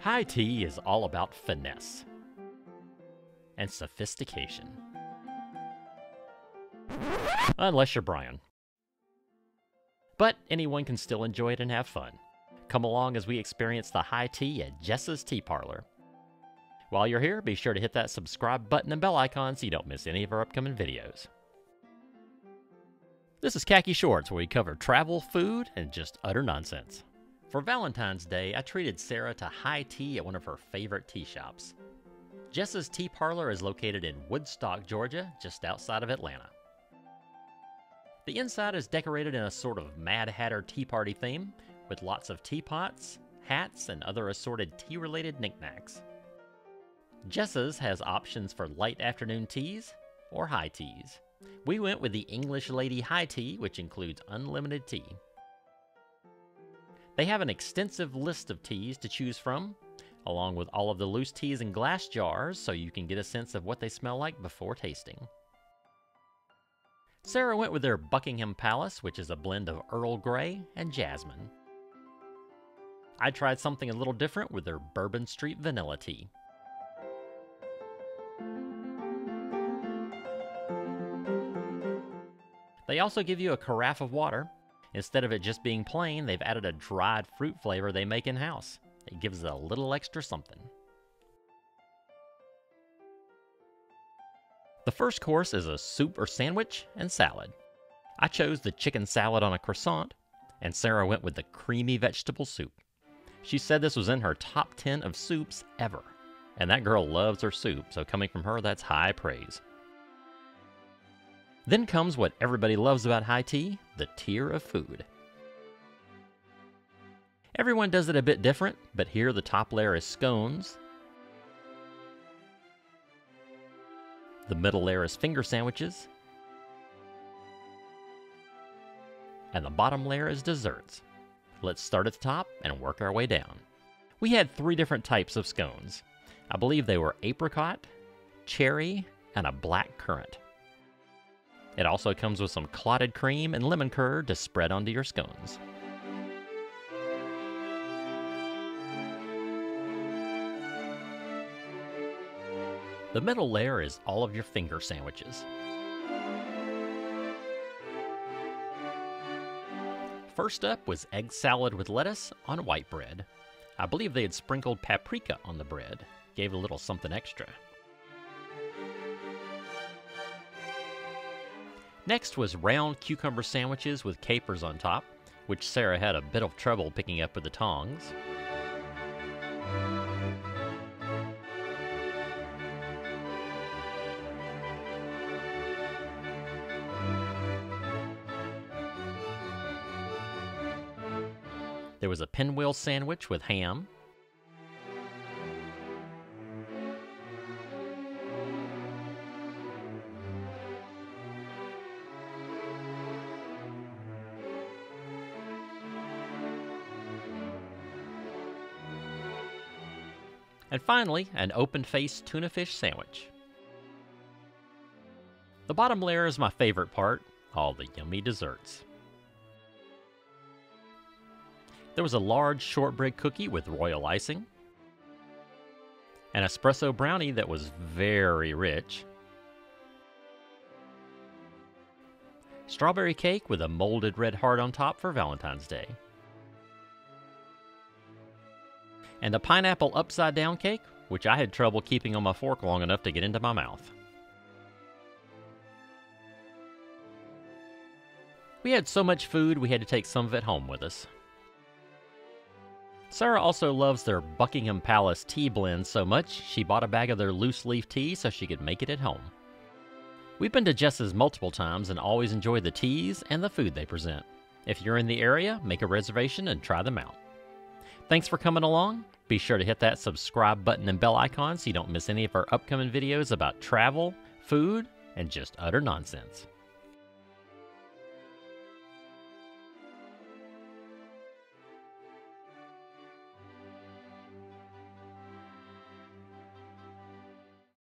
High tea is all about finesse and sophistication. Unless you're Brian. But anyone can still enjoy it and have fun. Come along as we experience the high tea at Jessa's Tea Parlor. While you're here, be sure to hit that subscribe button and bell icon so you don't miss any of our upcoming videos. This is Khaki Shorts, where we cover travel, food, and just utter nonsense. For Valentine's Day, I treated Sara to high tea at one of her favorite tea shops. Jessa's Tea Parlor is located in Woodstock, Georgia, just outside of Atlanta. The inside is decorated in a sort of Mad Hatter tea party theme, with lots of teapots, hats, and other assorted tea related knickknacks. Jessa's has options for light afternoon teas or high teas. We went with the English Lady High Tea, which includes unlimited tea. They have an extensive list of teas to choose from, along with all of the loose teas in glass jars so you can get a sense of what they smell like before tasting. Sara went with their Buckingham Palace, which is a blend of Earl Grey and Jasmine. I tried something a little different with their Bourbon Street Vanilla Tea. They also give you a carafe of water, Instead of it just being plain, they've added a dried fruit flavor they make in house. It gives it a little extra something. The first course is a soup or sandwich and salad. I chose the chicken salad on a croissant, and Sara went with the creamy vegetable soup. She said this was in her top 10 of soups ever, and that girl loves her soup, so coming from her, that's high praise. Then comes what everybody loves about high tea the tier of food. Everyone does it a bit different, but here the top layer is scones. The middle layer is finger sandwiches. And the bottom layer is desserts. Let's start at the top and work our way down. We had three different types of scones. I believe they were apricot, cherry, and a black currant. It also comes with some clotted cream and lemon curd to spread onto your scones. The middle layer is all of your finger sandwiches. First up was egg salad with lettuce on white bread. I believe they had sprinkled paprika on the bread, gave a little something extra. Next was round cucumber sandwiches with capers on top, which Sara had a bit of trouble picking up with the tongs. There was a pinwheel sandwich with ham, And finally, an open faced tuna fish sandwich. The bottom layer is my favorite part all the yummy desserts. There was a large shortbread cookie with royal icing, an espresso brownie that was very rich, strawberry cake with a molded red heart on top for Valentine's Day. And a pineapple upside down cake, which I had trouble keeping on my fork long enough to get into my mouth. We had so much food, we had to take some of it home with us. Sara also loves their Buckingham Palace tea blend so much, she bought a bag of their loose leaf tea so she could make it at home. We've been to Jessa's multiple times and always enjoy the teas and the food they present. If you're in the area, make a reservation and try them out. Thanks for coming along. Be sure to hit that subscribe button and bell icon so you don't miss any of our upcoming videos about travel, food, and just utter nonsense.